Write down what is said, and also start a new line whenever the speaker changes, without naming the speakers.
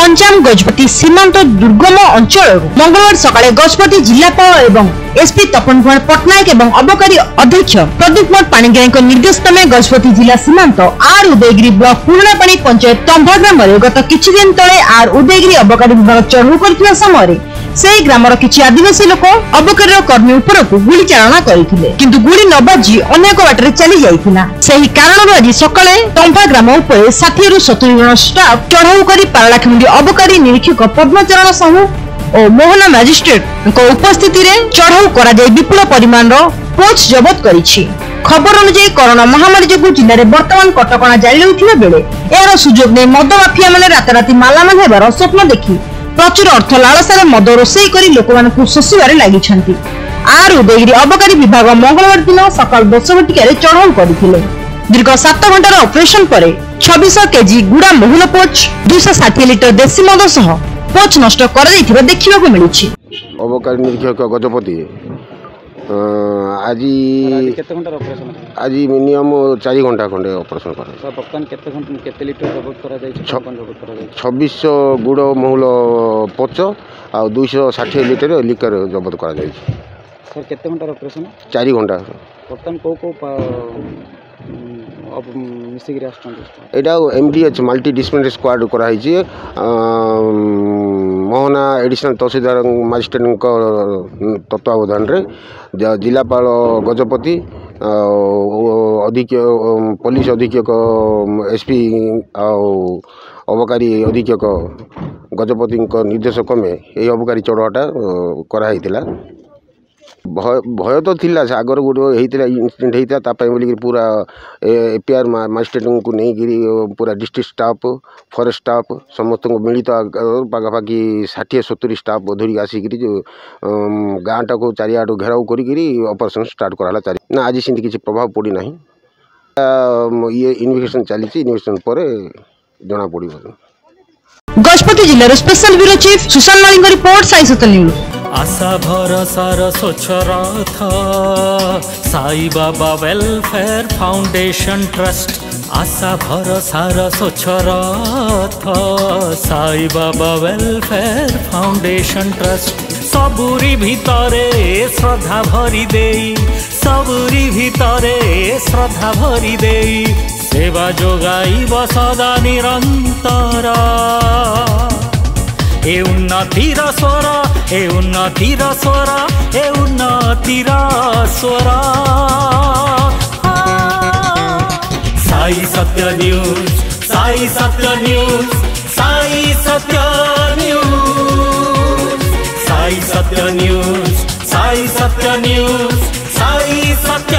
पञ्चाम गजपति दुर्गम अञ्चल मङ्गलबार सकाले गजपति एवं एसपी तपन पटनायक एवं अबकारी अध्यक्ष प्रदीप मठ पाणिग्राको निर्देश गजपति जिल्ला सीमान्त आर उदयगिरी ब्लक पूर्णपा पञ्चायत तम्भ नामले गत कि दिन आर उदयगिरी अबकारी विभाग चढु समय ସେହି ଗ୍ରାମର କିଛି ଆଦିବାସୀ ଲୋକ ଅବକାରୀର କର୍ମୀ ଉପରକୁ ଗୁଳି ଚାଳନା କରିଥିଲେ କିନ୍ତୁ ଗୁଳି ନ ବାଜି ଅନେକ ବାଟରେ ଚାଲି ଯାଇଥିଲା ସେହି କାରଣରୁ ଆଜି ସକାଳେ ଟମ୍ପା ଗ୍ରାମ ଉପରେ ଷାଠିଏରୁ ସତୁରି ଜଣ ଷ୍ଟାଫ୍ ଚଢ଼ାଉ କରି ପାରଳାଖେମୁଣ୍ଡି ଅବକାରୀ ନିରୀକ୍ଷକ ପଦ୍ମଚରଣ ସାହୁ ଓ ମୋହନା ମ୍ୟାଜିଷ୍ଟ୍ରେଟଙ୍କ ଉପସ୍ଥିତିରେ ଚଢ଼ାଉ କରାଯାଇ ବିପୁଳ ପରିମାଣର ପୋଚ୍ ଜବତ କରିଛି খবর অনুযায়ী করোনা মহামারী যোগ জেলার বর্তমান কটকা জারি রয়েছে বেড়ে এর সুযোগ নিয়ে মদ মাফিয়া মানে রাতারাতি মালামাল হবার স্বপ্ন দেখি ପ୍ରଚୁର ଅର୍ଥ ଲାଳସାରେ ମଦ ରୋଷେଇ କରି ଲୋକମାନଙ୍କୁ ଶୋଷିବାରେ ଲାଗିଛନ୍ତି ଆର୍ ଉଦୟଗିରି ଅବକାରୀ ବିଭାଗ ମଙ୍ଗଳବାର ଦିନ ସକାଳ ଦଶ ଘଟିକାରେ ଚଢ଼ାଉ କରିଥିଲେ ଦୀର୍ଘ ସାତ ଘଣ୍ଟାର ଅପରେସନ ପରେ ଛବିଶ କେଜି ଗୁଡ଼ା ମହୁଲ ପୋଚ୍ ଦୁଇଶହ ଷାଠିଏ ଲିଟର ଦେଶୀ ମଦ ସହ ପୋଚ୍ ନଷ୍ଟ କରାଯାଇଥିବା ଦେଖିବାକୁ ମିଳିଛି
ଅବକାରୀ ନିରୀକ୍ଷକ ଗଜପତି ଆଜି
କେତେ ଘଣ୍ଟାର ଅପରେସନ୍
ଆଜି ମିନିମମ୍ ଚାରି ଘଣ୍ଟା ଖଣ୍ଡେ ଅପରେସନ୍ କରାଯାଇଛି
ବର୍ତ୍ତମାନ କେତେ ଘଣ୍ଟା କେତେ ଲିଟର ଜବତ କରାଯାଇଛି
ଛବିଶଶହ ଗୁଡ଼ ମହୁଲ ପଚ ଆଉ ଦୁଇଶହ ଷାଠିଏ ଲିଟର ଲିଟର ଜବତ କରାଯାଇଛି
ସାର୍ କେତେ ଘଣ୍ଟାର ଅପରେସନ୍
ଚାରି ଘଣ୍ଟା
ବର୍ତ୍ତମାନ କେଉଁ କେଉଁ
এটা এমডি আছে মাল্টি ডিসপ্লিনারি স্কোয়াড করা হয়েছে মোহনা এডিশনাল তহসিলদার ম্যাজিস্ট্রেটଙ୍କ তত্ত্বাবধানে জেলাপাল গজপতি অধীক্ষক পুলিশ অধীক্ষক এসপি অবকারী অধীক্ষক গজপতিଙ୍କ ନିର୍ଦ୍ଦେଶ এই অবকারী চড়াটা করা হয়েছিল भय तो आगर गोटे इनसीडेट होता है बोल पूरा एपीआर मजिस्ट्रेट को लेकर पूरा डिस्ट्रिक्ट स्टाफ फरेस्ट स्टाफ समस्त मिलित पाखापाखि षाठी सतुरी स्टाफ धरिक आसिक गाँटा को चार घेराव करपरेसन स्टार्ट कराला आज से किसी प्रभाव पड़ी ना ये इनिगेसन चली इनिगेसन पर जमापड़
गजपति जिले special bureau chief Sushant Mallik report Sai news
আশা ভরসার স্বচ্ছ রথ সাই বাবা ওয়েলফেয়ার ফাউন্ডেশন ট্রাস্ট আশা ভরসার স্বচ্ছ রথ সাই বাবা ওয়েলফেয়ার ফাউন্ডেশন ট্রাস্ট সবুরি ভিতরে শ্রদ্ধা ভরি দেই সবুরি ভিতরে শ্রদ্ধা ভরি দেই সেবা যোগাইব সদা নিরন্তর এ উন্নতির স্বর ए उन्नतिर स्वर ए र स्वर साई सत्य न्युज साई सत्य न्युज साई सत्य न्युज साई सत्य न्युज साई सत्य न्युज साई सत्य